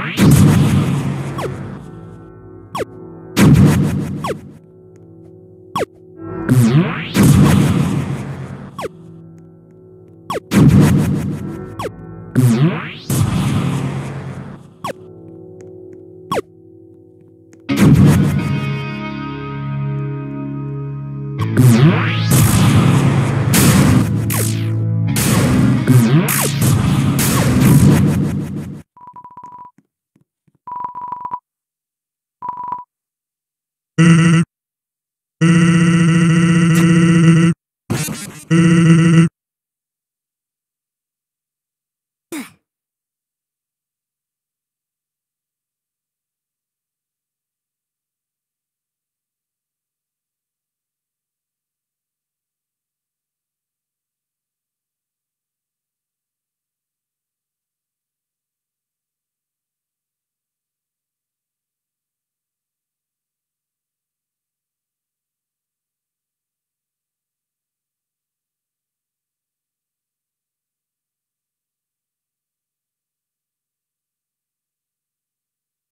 Right. Mm-hmm.